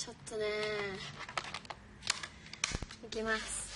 ちょっとね。いきます。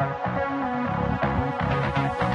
Thank you.